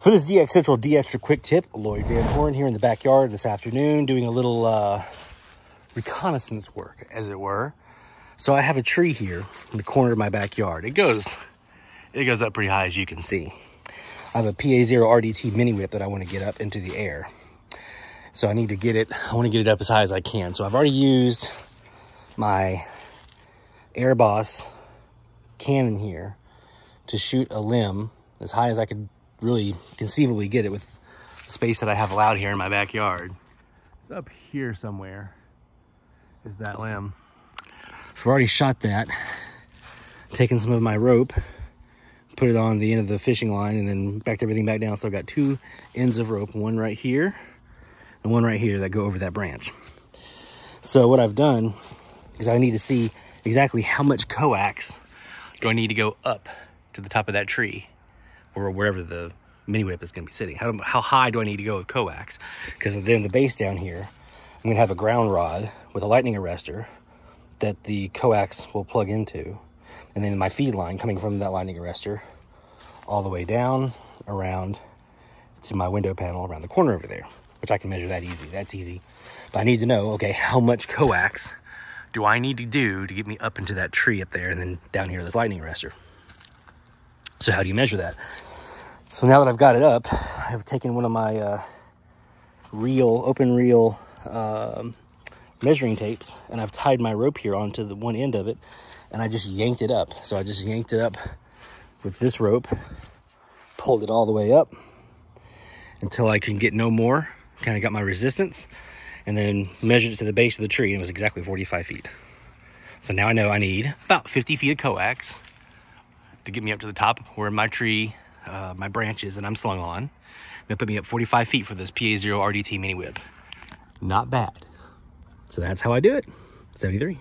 For this DX Central DXtra Quick Tip, Loyd Van Horn here in the backyard this afternoon doing a little uh, reconnaissance work, as it were. So I have a tree here in the corner of my backyard. It goes, it goes up pretty high as you can see. I have a PA0 RDT mini whip that I want to get up into the air. So I need to get it, I want to get it up as high as I can. So I've already used my Airboss cannon here to shoot a limb as high as I could really conceivably get it with the space that I have allowed here in my backyard. It's up here somewhere is that limb. So I've already shot that, taken some of my rope, put it on the end of the fishing line and then backed everything back down. So I've got two ends of rope, one right here and one right here that go over that branch. So what I've done is I need to see exactly how much coax do I need to go up to the top of that tree or wherever the mini whip is going to be sitting. How, how high do I need to go with coax? Because then the base down here, I'm going to have a ground rod with a lightning arrestor that the coax will plug into. And then my feed line coming from that lightning arrestor all the way down around to my window panel around the corner over there, which I can measure that easy. That's easy. But I need to know, okay, how much coax do I need to do to get me up into that tree up there and then down here this lightning arrestor? So how do you measure that? So now that I've got it up, I've taken one of my uh, reel, open reel um, measuring tapes and I've tied my rope here onto the one end of it and I just yanked it up. So I just yanked it up with this rope, pulled it all the way up until I can get no more, kind of got my resistance and then measured it to the base of the tree and it was exactly 45 feet. So now I know I need about 50 feet of coax to get me up to the top where my tree, uh, my branches that I'm slung on. That put me up 45 feet for this PA0 RDT mini whip. Not bad. So that's how I do it. 73.